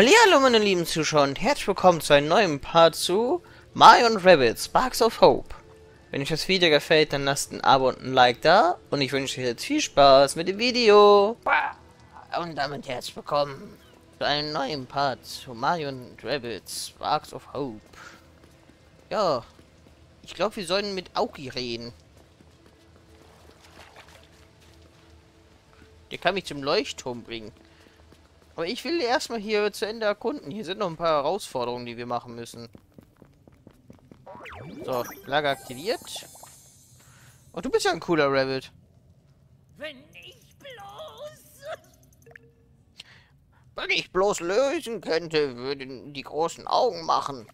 Hallo meine lieben Zuschauer und herzlich willkommen zu einem neuen Part zu Mario und Rabbit Sparks of Hope. Wenn euch das Video gefällt, dann lasst ein Abo und ein Like da und ich wünsche euch jetzt viel Spaß mit dem Video. Und damit herzlich willkommen zu einem neuen Part zu Mario und Rabbit Sparks of Hope. Ja, ich glaube wir sollen mit Auki reden. Der kann mich zum Leuchtturm bringen. Aber ich will erstmal hier zu Ende erkunden. Hier sind noch ein paar Herausforderungen, die wir machen müssen. So, Flagge aktiviert. Oh, du bist ja ein cooler Rabbit. Wenn ich bloß... Wenn ich bloß lösen könnte, würden die großen Augen machen.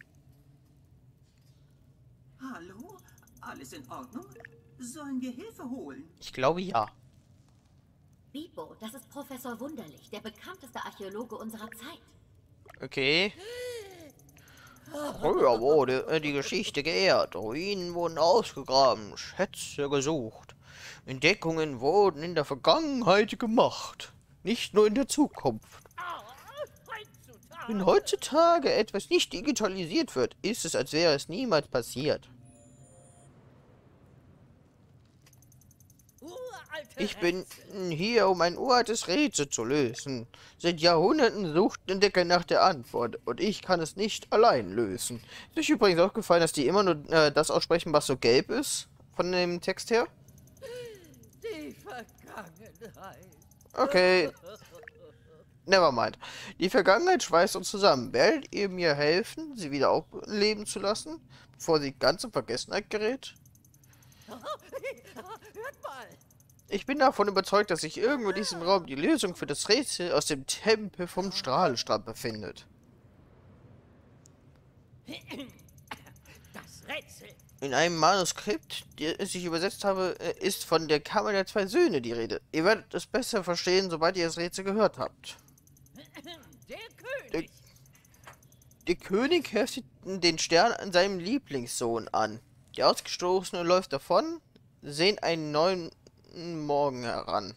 Hallo? Alles in Ordnung? Sollen wir Hilfe holen? Ich glaube ja. Bibo, das ist Professor Wunderlich, der bekannteste Archäologe unserer Zeit. Okay. Früher wurde äh, die Geschichte geehrt, Ruinen wurden ausgegraben, Schätze gesucht. Entdeckungen wurden in der Vergangenheit gemacht, nicht nur in der Zukunft. Wenn heutzutage etwas nicht digitalisiert wird, ist es, als wäre es niemals passiert. Ich bin hier, um ein uraltes Rätsel zu lösen. Seit Jahrhunderten sucht ein Entdecker nach der Antwort und ich kann es nicht allein lösen. Ist euch übrigens aufgefallen, dass die immer nur äh, das aussprechen, was so gelb ist? Von dem Text her? Die Vergangenheit. Okay. Nevermind. Die Vergangenheit schweißt uns zusammen. Werdet ihr mir helfen, sie wieder aufleben zu lassen, bevor sie ganz in Vergessenheit gerät? Hört mal. Ich bin davon überzeugt, dass sich irgendwo in diesem Raum die Lösung für das Rätsel aus dem Tempel vom Strahlenstrand befindet. Das Rätsel. In einem Manuskript, das ich übersetzt habe, ist von der Kammer der zwei Söhne die Rede. Ihr werdet es besser verstehen, sobald ihr das Rätsel gehört habt. Der König. Der König heftet den Stern an seinem Lieblingssohn an. Der Ausgestoßene läuft davon, sehen einen neuen Morgen heran.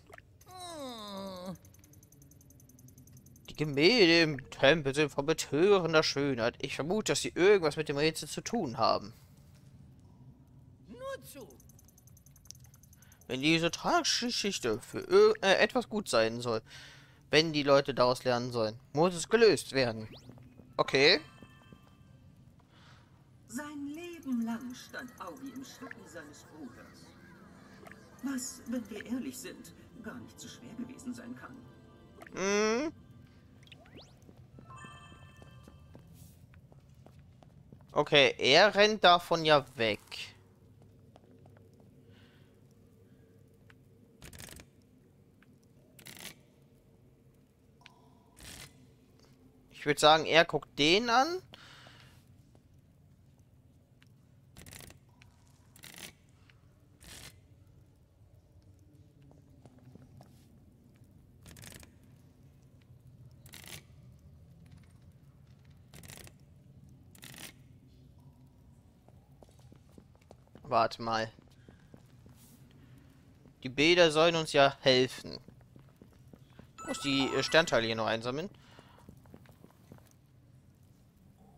Die Gemälde im Tempel sind von betörender Schönheit. Ich vermute, dass sie irgendwas mit dem Rätsel zu tun haben. Nur zu. Wenn diese tragische Geschichte für äh, etwas gut sein soll, wenn die Leute daraus lernen sollen, muss es gelöst werden. Okay. Sein Leben lang stand Aui im Schatten seines Bruders. Was, wenn wir ehrlich sind, gar nicht so schwer gewesen sein kann. Hm. Okay, er rennt davon ja weg. Ich würde sagen, er guckt den an. Warte mal. Die Bilder sollen uns ja helfen. Ich muss die äh, Sternteile hier noch einsammeln.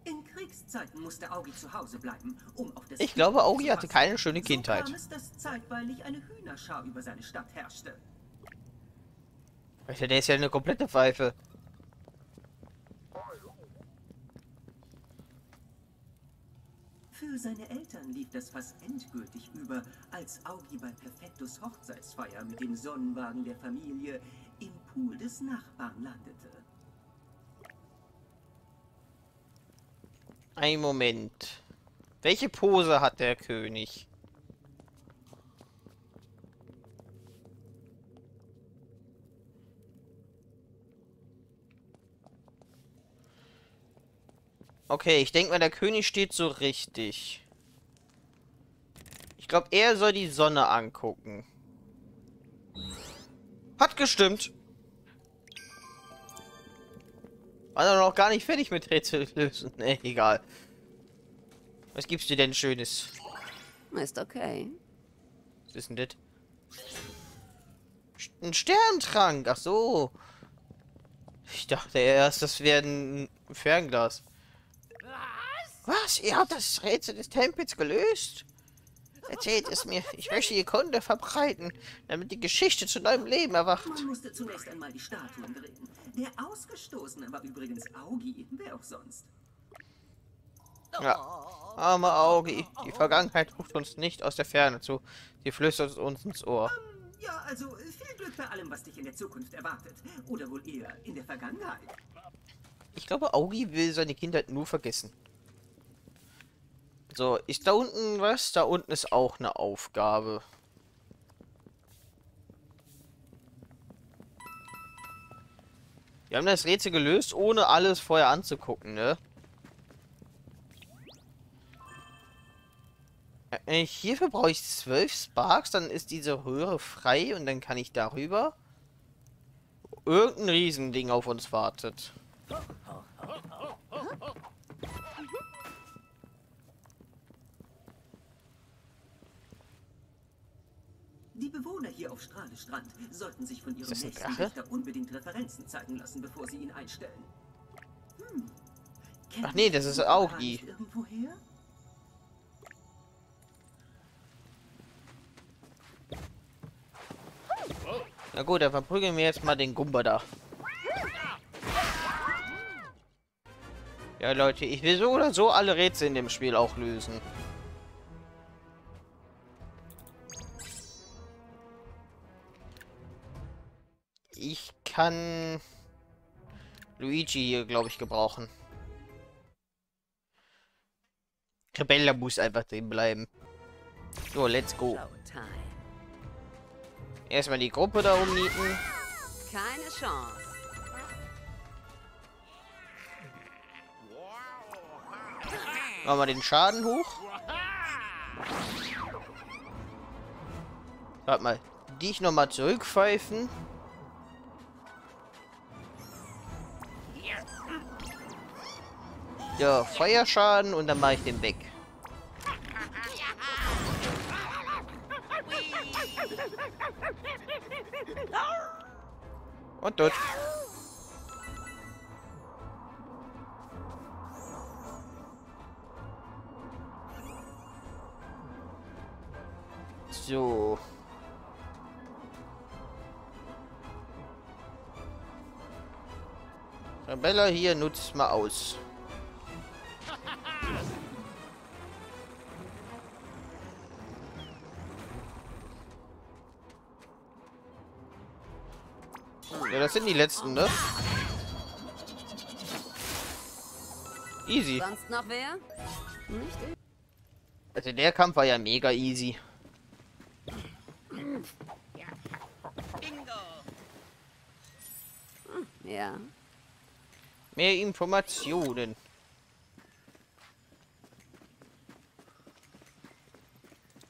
In Kriegszeiten musste Augi zu Hause bleiben, um auf das Ich glaube, Augi hatte keine schöne So Kindheit. kam es, dass zeitweilig eine Hühnerschar über seine Stadt herrschte. Alter, der ist ja eine komplette Pfeife. Für seine Eltern lief das fast endgültig über, als Augi bei Perfektus Hochzeitsfeier mit dem Sonnenwagen der Familie im Pool des Nachbarn landete. Ein Moment. Welche Pose hat der König? Okay, ich denke mal, der König steht so richtig. Ich glaube, er soll die Sonne angucken. Hat gestimmt. War doch noch gar nicht fertig mit Rätsel lösen. Ne, egal. Was gibt's dir denn Schönes? Ist okay. Was ist denn das? Ein Sterntrank, ach so. Ich dachte erst, das wäre ein Fernglas. Was? Ihr habt das Rätsel des Tempels gelöst? Erzählt es mir. Ich möchte die Kunde verbreiten, damit die Geschichte zu neuem Leben erwacht. Man musste zunächst einmal die Statuen drehen. Der Ausgestoßene war übrigens Augi, wer auch sonst. Ja. Arme Augi. Die Vergangenheit ruft uns nicht aus der Ferne zu. Sie flüstert uns ins Ohr. Ja, also viel Glück bei allem, was dich in der Zukunft erwartet. Oder wohl eher in der Vergangenheit. Ich glaube, Augi will seine Kindheit nur vergessen. So, ist da unten was? Da unten ist auch eine Aufgabe. Wir haben das Rätsel gelöst, ohne alles vorher anzugucken, ne? Äh, hierfür brauche ich zwölf Sparks, dann ist diese Röhre frei und dann kann ich darüber. Irgendein Riesending auf uns wartet. Die Bewohner hier auf Strahlestrand sollten sich von ihrem nächsten? Richter unbedingt Referenzen zeigen lassen, bevor sie ihn einstellen. Hm. Ach nee, das ist Augi. Irgendwoher? Na gut, dann verprügeln wir jetzt mal den Gumba da. Ja, Leute, ich will so oder so alle Rätsel in dem Spiel auch lösen. Kann Luigi hier, glaube ich, gebrauchen. Rebella muss einfach drin bleiben. So, let's go. Erstmal die Gruppe da umnieten. Keine Chance. Machen wir den Schaden hoch. Warte mal. Dich nochmal zurückpfeifen. Ja, Feuerschaden und dann mache ich den weg. Und tot. So. Rebella hier nutzt mal aus. Sind die letzten, ne? Easy. Sonst noch wer? Also der Kampf war ja mega easy. Ja. Mehr Informationen.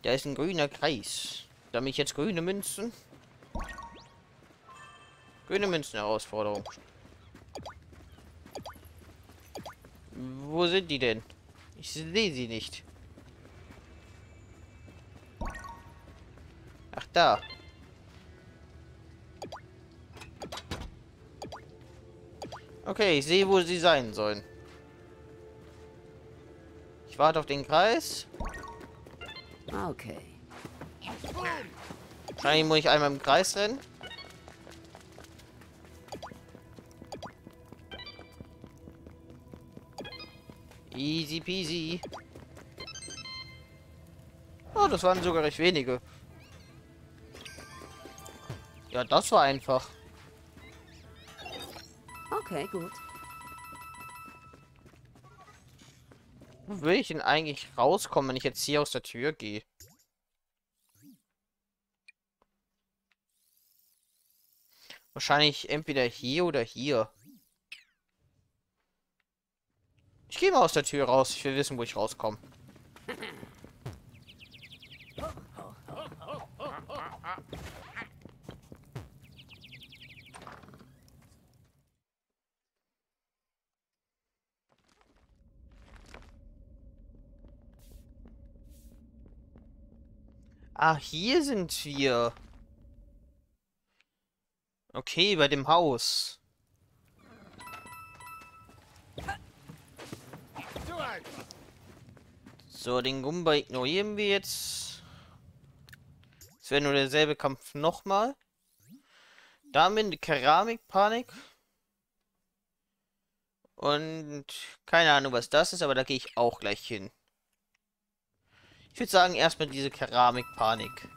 Da ist ein grüner Kreis. Sammle ich jetzt grüne Münzen? Grüne Münzen Herausforderung. Wo sind die denn? Ich sehe sie nicht. Ach da. Okay, ich sehe, wo sie sein sollen. Ich warte auf den Kreis. Okay. Wahrscheinlich muss ich einmal im Kreis rennen. Easy peasy. Oh, das waren sogar recht wenige. Ja, das war einfach. Okay, gut. Wo will ich denn eigentlich rauskommen, wenn ich jetzt hier aus der Tür gehe? Wahrscheinlich entweder hier oder hier. Ich gehe mal aus der Tür raus. Ich will wissen, wo ich rauskomme. Ah, hier sind wir. Okay, bei dem Haus. So, den Gumba ignorieren wir jetzt. Es wäre nur derselbe Kampf nochmal. Da haben wir eine Keramikpanik. Und keine Ahnung, was das ist, aber da gehe ich auch gleich hin. Ich würde sagen, erstmal diese Keramikpanik.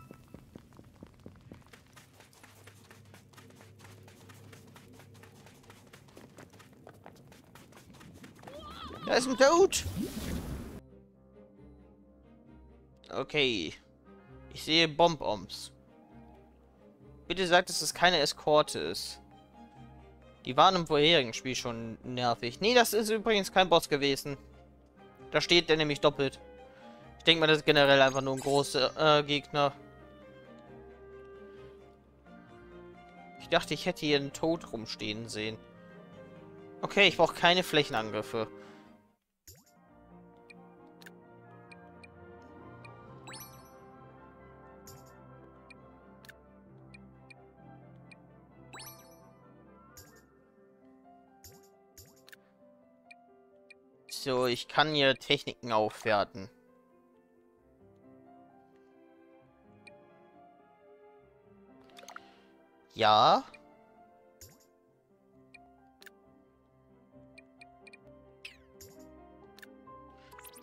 Da ist ein Toad. Okay. Ich sehe Bomboms. Bitte sagt, dass es keine Eskorte ist. Die waren im vorherigen Spiel schon nervig. Nee, das ist übrigens kein Boss gewesen. Da steht der nämlich doppelt. Ich denke mal, das ist generell einfach nur ein großer äh, Gegner. Ich dachte, ich hätte hier einen Tod rumstehen sehen. Okay, ich brauche keine Flächenangriffe. So, ich kann hier Techniken aufwerten. Ja.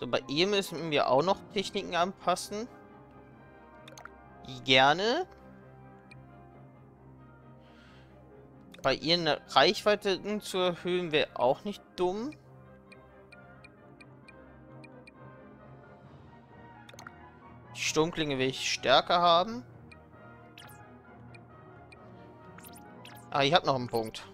So, bei ihr müssen wir auch noch Techniken anpassen. Gerne. Bei ihr eine Reichweite zu erhöhen wäre auch nicht dumm. Sturmklinge will ich stärker haben. Ah, ich habe noch einen Punkt.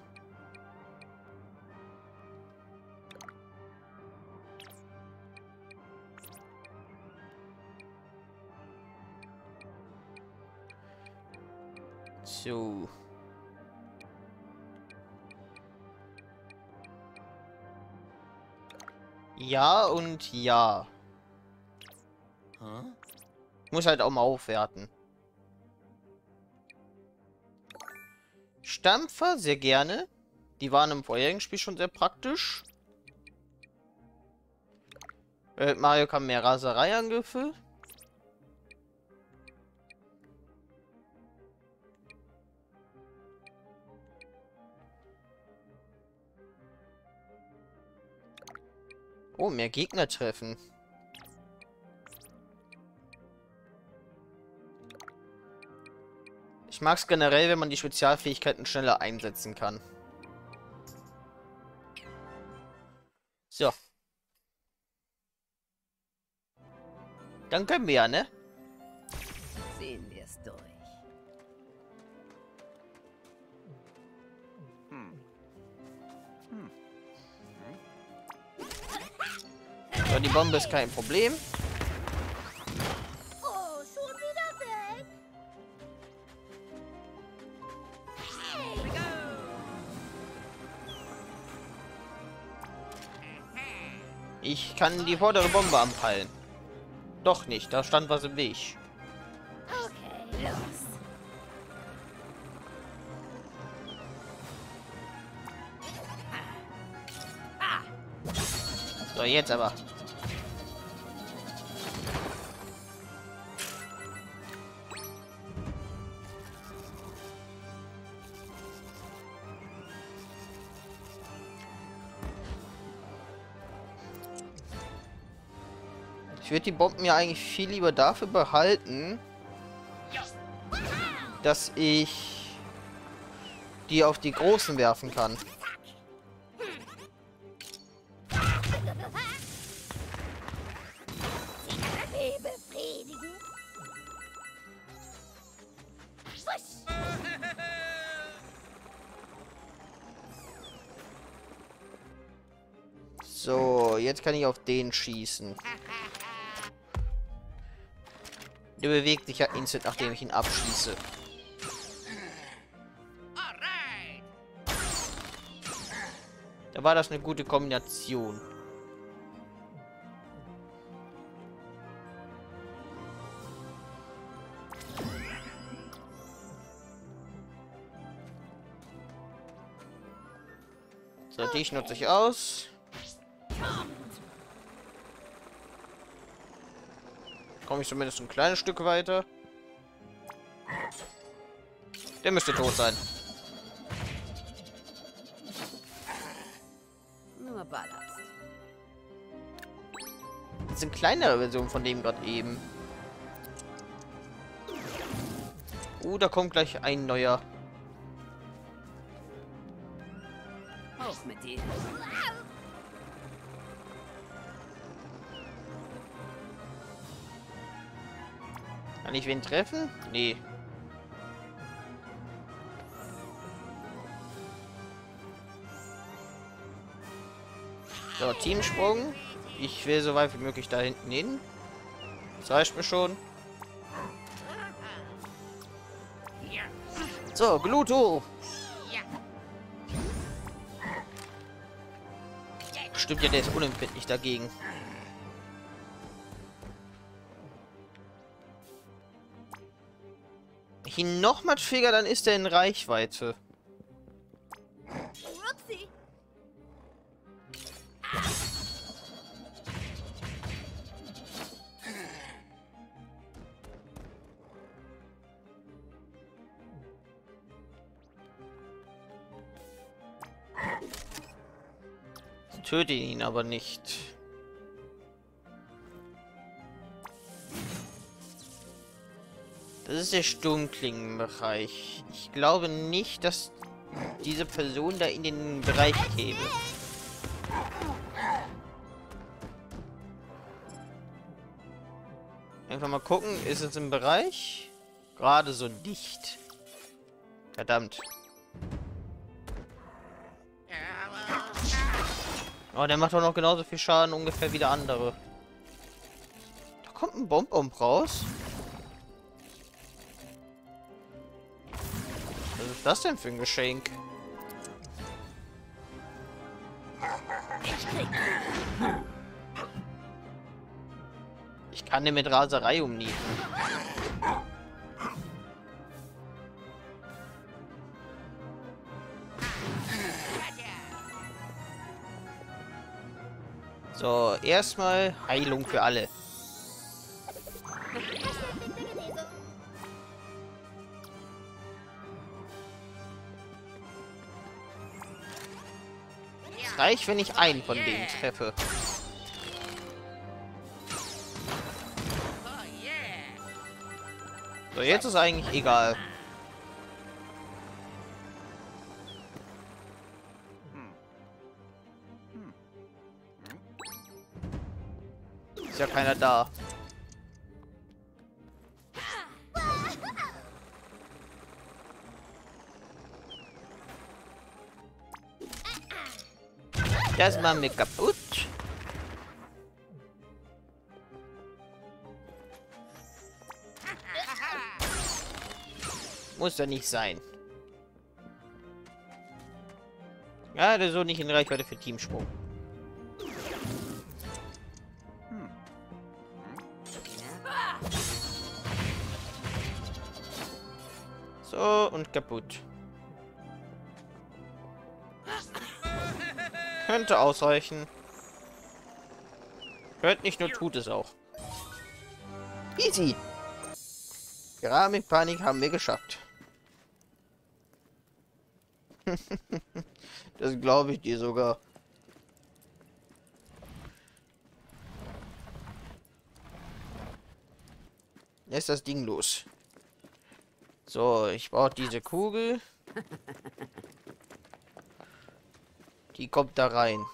So. Ja und ja. Hm? Muss halt auch mal aufwerten. Stampfer, sehr gerne. Die waren im vorherigen Spiel schon sehr praktisch. Äh, Mario kann mehr Raserei-Angriffe. Oh, mehr Gegner treffen. Ich mag es generell, wenn man die Spezialfähigkeiten schneller einsetzen kann. So. Dann können wir ja, ne? Sehen wir es durch. So, die Bombe ist kein Problem. Ich kann die vordere Bombe anpeilen. Doch nicht, da stand was im Weg. Okay, los. So, jetzt aber. Ich würde die Bomben ja eigentlich viel lieber dafür behalten, dass ich die auf die Großen werfen kann. So, jetzt kann ich auf den schießen. Der bewegt sich ja instant, nachdem ich ihn abschieße. Da war das eine gute Kombination. So, dich nutze ich aus. Komme ich zumindest ein kleines Stück weiter. Der müsste tot sein. Nur Ballast. Das sind kleinere Versionen von dem gerade eben. Uh, da kommt gleich ein neuer. Hoch mit dir. Kann ich wen treffen? Nee. So, Teamsprung. Ich will so weit wie möglich da hinten hin. Das reicht mir schon. So, Gluto. Stimmt ja, der ist unempfindlich dagegen. Ich ihn noch mal trigger, dann ist er in Reichweite. Töte ihn aber nicht. Das ist der Sturmklingenbereich. Ich glaube nicht, dass diese Person da in den Bereich käme. Einfach mal gucken, ist es im Bereich? Gerade so dicht. Verdammt. Oh, der macht doch noch genauso viel Schaden ungefähr wie der andere. Da kommt ein Bonbon raus. Das denn für ein Geschenk? Ich kann den mit Raserei umnieten. So, erstmal Heilung für alle. Es reicht, wenn ich einen von denen treffe. So, jetzt ist eigentlich egal. Ist ja keiner da. Das machen wir kaputt. Muss ja nicht sein. Ja, der so nicht in Reichweite für Teamsprung. So, und kaputt. Könnte ausreichen. Hört nicht nur, tut es auch. Easy. Keramikpanik haben wir geschafft. das glaube ich dir sogar. Lässt das Ding los. So, ich brauche diese Kugel. Die kommt da rein.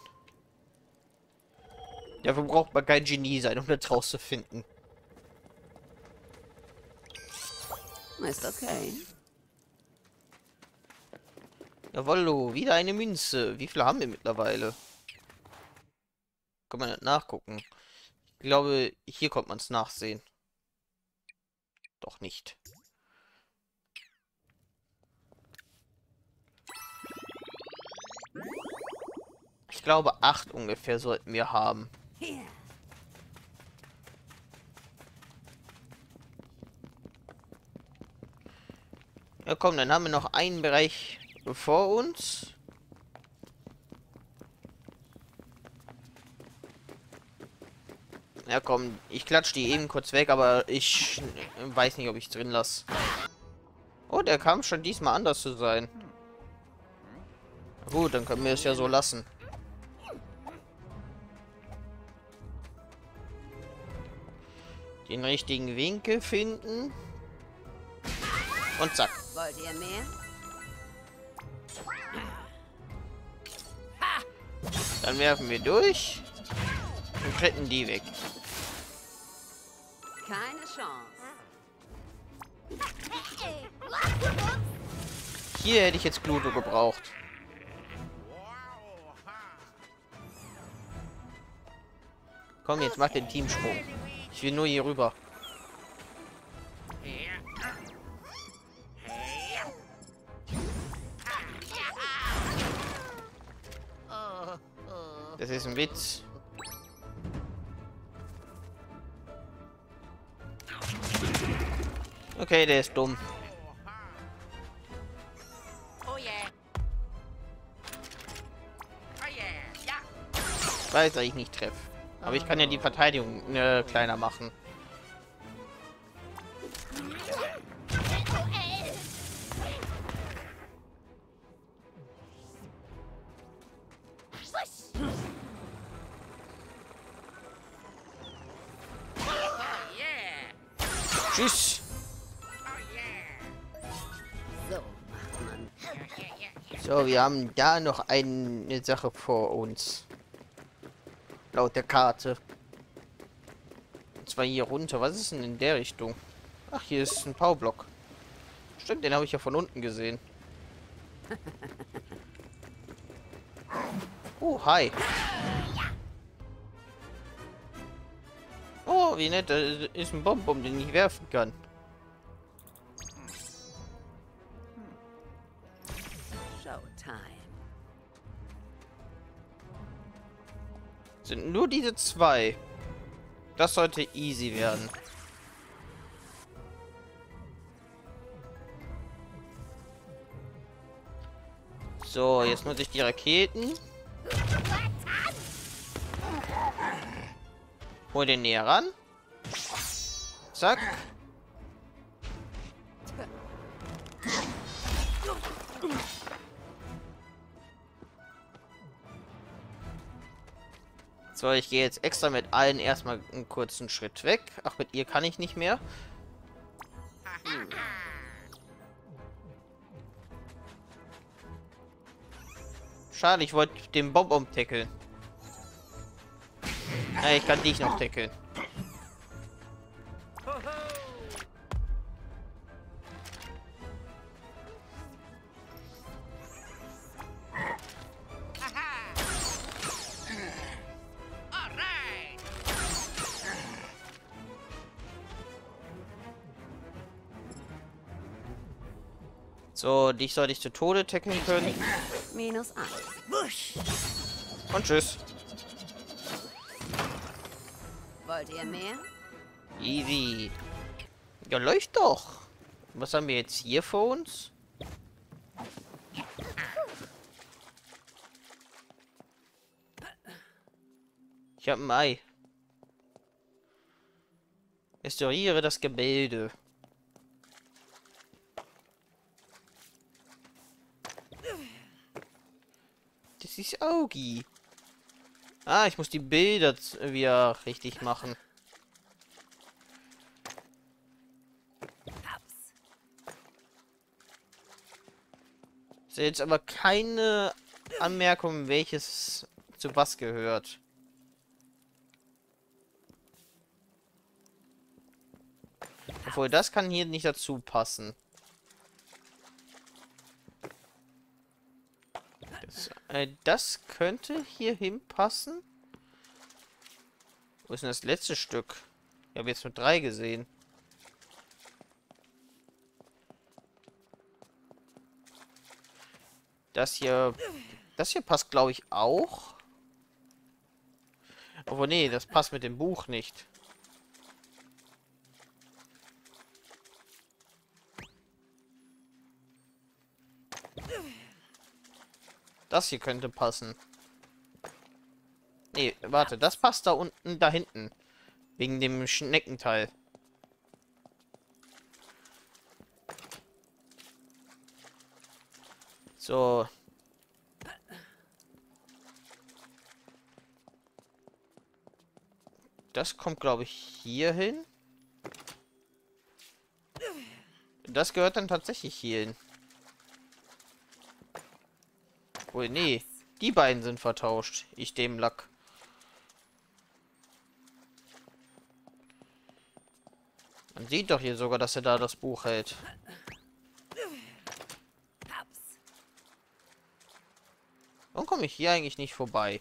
Dafür braucht man kein Genie sein, um das rauszufinden. Ist okay. Jawollo, wieder eine Münze. Wie viele haben wir mittlerweile? Kann man nachgucken. Ich glaube, hier kommt man es nachsehen. Doch nicht. Glaube, acht ungefähr sollten wir haben. Ja komm, dann haben wir noch einen Bereich vor uns. Ja komm, ich klatsch die eben kurz weg, aber ich weiß nicht, ob ich drin lasse. Oh, der kam schon diesmal anders zu sein. Gut, dann können wir es ja so lassen. Den richtigen Winkel finden. Und zack. Wollt ihr mehr? Dann werfen wir durch. Und retten die weg. Keine Chance. Hier hätte ich jetzt Gluto gebraucht. Komm, jetzt mach den Teamsprung. Ich will nur hier rüber. Das ist ein Witz. Okay, der ist dumm. Weiß, dass ich nicht treffe. Aber ich kann ja die Verteidigung äh, kleiner machen. Tschüss. So wir haben da noch eine Sache vor uns. Laut der Karte. Und zwar hier runter. Was ist denn in der Richtung? Ach, hier ist ein Powerblock. Stimmt, den habe ich ja von unten gesehen. Oh, hi. Oh, wie nett. Da ist ein Bonbon, den ich werfen kann. Nur diese zwei. Das sollte easy werden. So, jetzt muss ich die Raketen. Hol den näher ran. Zack. So, ich gehe jetzt extra mit allen erstmal einen kurzen Schritt weg. Ach, mit ihr kann ich nicht mehr. Schade, ich wollte den Bob umtackeln. Ja, ich kann dich noch tackeln. So, dich soll ich zu Tode tackeln können. Minus eins. Und tschüss. Wollt ihr mehr? Easy. Ja, läuft doch. Was haben wir jetzt hier vor uns? Ich habe ein Ei. Restauriere das Gemälde. Das ist Augi. Ah, ich muss die Bilder wieder richtig machen. Ist jetzt aber keine Anmerkung, welches zu was gehört. Obwohl, das kann hier nicht dazu passen. Das, äh, das könnte hier hinpassen. Wo ist denn das letzte Stück? Ich habe jetzt nur drei gesehen. Das hier... Das hier passt, glaube ich, auch. Obwohl, nee, das passt mit dem Buch nicht. Das hier könnte passen. Nee, warte, das passt da unten, da hinten. Wegen dem Schneckenteil. So. Das kommt, glaube ich, hier hin. Das gehört dann tatsächlich hier hin. Wohl, nee. Die beiden sind vertauscht. Ich dem Lack. Man sieht doch hier sogar, dass er da das Buch hält. Warum komme ich hier eigentlich nicht vorbei?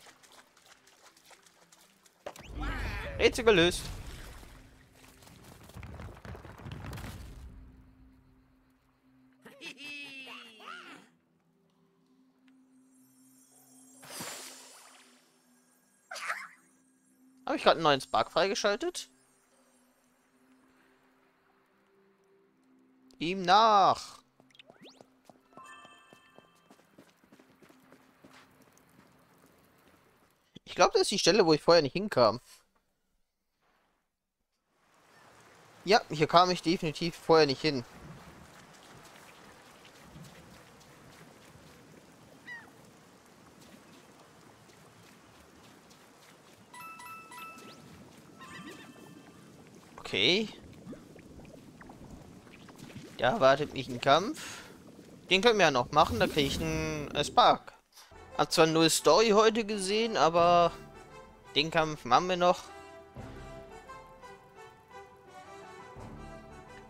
Rätsel gelöst. Habe ich gerade einen neuen Spark freigeschaltet? Ihm nach. Ich glaube, das ist die Stelle, wo ich vorher nicht hinkam. Ja, hier kam ich definitiv vorher nicht hin. Okay. Da erwartet mich ein Kampf. Den können wir ja noch machen, da kriege ich einen Spark. Hab zwar nur Story heute gesehen, aber den Kampf machen wir noch.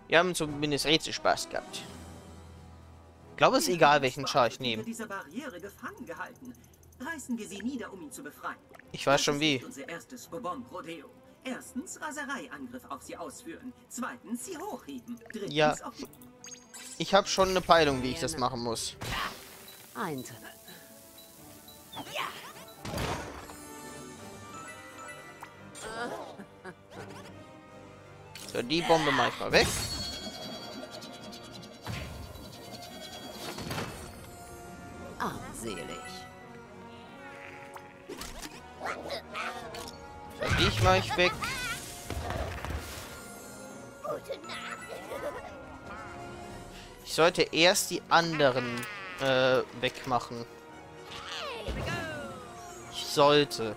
Wir haben zumindest Rätselspaß gehabt. Ich glaube, es ist egal, welchen Char ich nehme. Ich weiß schon wie. Erstens Rasereiangriff auf sie ausführen. Zweitens sie hochheben. Drittens Ja. auf die Ich habe schon eine Peilung, wie ich das machen muss. Eintritt. So, die Bombe mache ich mal weg. So, dich mache ich weg. Ich sollte erst die anderen äh, wegmachen. Ich sollte.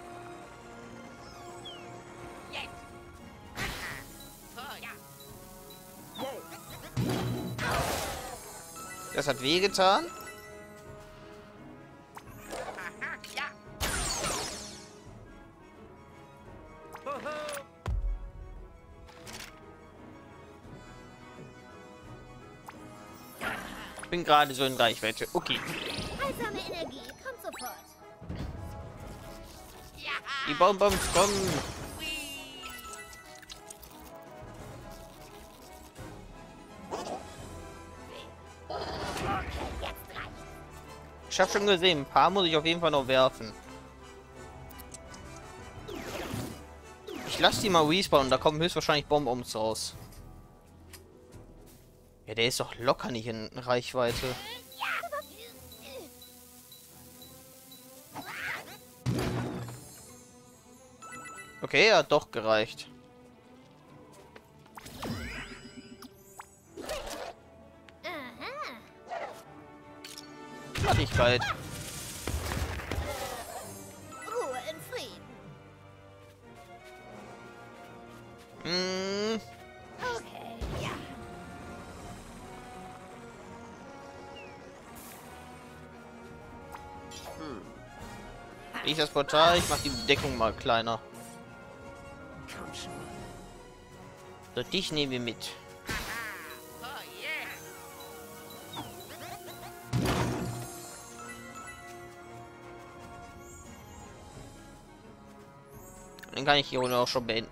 Das hat wehgetan. Bin gerade so in Reichweite. Okay. Die Bonbons kommen. Ich habe schon gesehen, ein paar muss ich auf jeden Fall noch werfen. Ich lasse die mal respawnen, da kommen höchstwahrscheinlich Bonbons raus. Ja, der ist doch locker nicht in Reichweite. Okay, er hat doch gereicht. Fertigkeit. Ich das Portal, ich mach die Deckung mal kleiner. So, dich nehmen wir mit. Dann kann ich die Runde auch schon beenden.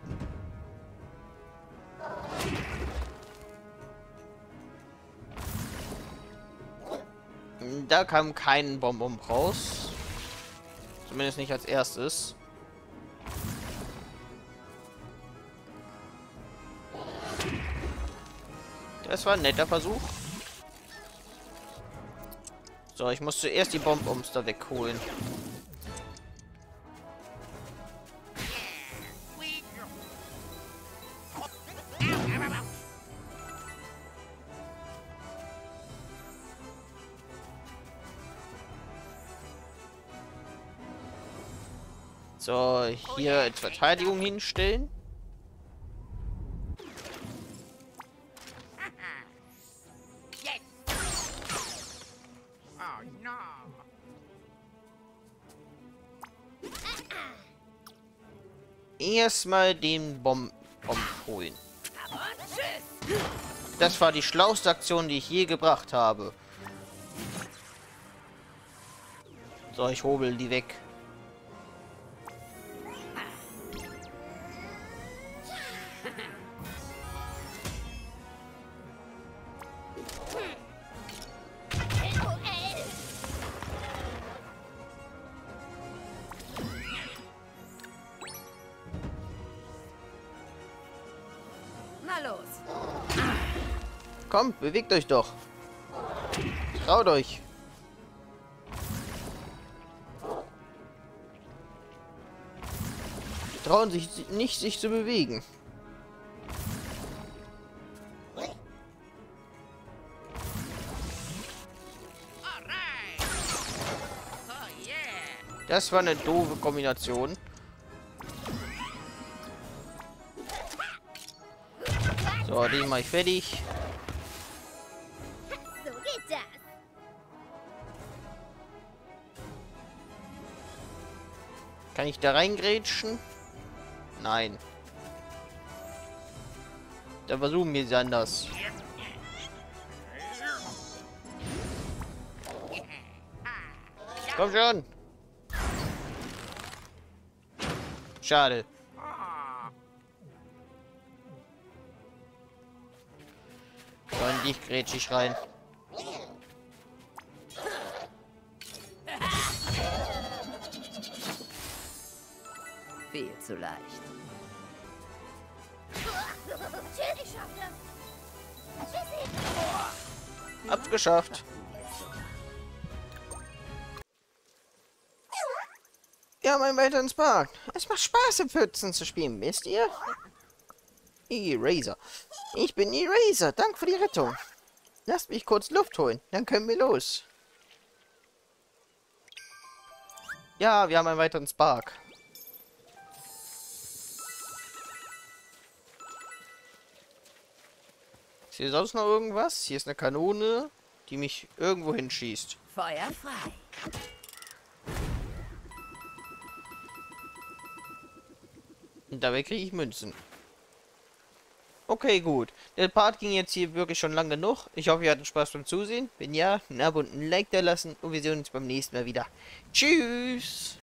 Da kam kein Bonbon raus. Zumindest nicht als erstes. Das war ein netter Versuch. So, ich muss zuerst die Bonbons da wegholen. So, hier als Verteidigung hinstellen. Erstmal den Bomb Bomb holen. Das war die schlauste Aktion, die ich je gebracht habe. So, ich hobel die weg. Kommt, bewegt euch doch. Traut euch. Trauen sich nicht, sich zu bewegen. Das war eine doofe Kombination. So, den mache ich fertig. Kann ich da reingrätschen? Nein. Da versuchen wir es anders. Komm schon! Schade. In dich grätsch ich rein. Viel zu leicht. Ich schaff das. Tschüssi. Hab's geschafft. Ja, mein. Es macht Spaß, im Pfützen zu spielen, wisst ihr? Eraser. Ich bin Eraser. Dank für die Rettung. Lasst mich kurz Luft holen, dann können wir los. Ja, wir haben einen weiteren Spark. Ist hier sonst noch irgendwas? Hier ist eine Kanone, die mich irgendwo hinschießt. Feuer frei. Und dabei kriege ich Münzen. Okay, gut. Der Part ging jetzt hier wirklich schon lang genug. Ich hoffe, ihr hattet Spaß beim Zusehen. Wenn ja, ein Abo und ein Like da lassen. Und wir sehen uns beim nächsten Mal wieder. Tschüss!